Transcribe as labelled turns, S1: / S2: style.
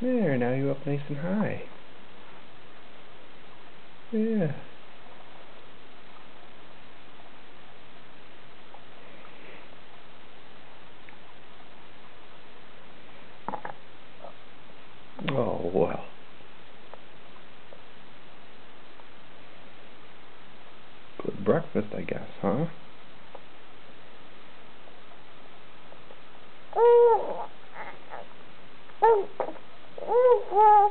S1: There, now you're up nice and high. Yeah. Oh, well. Good breakfast, I guess, huh?
S2: 不哭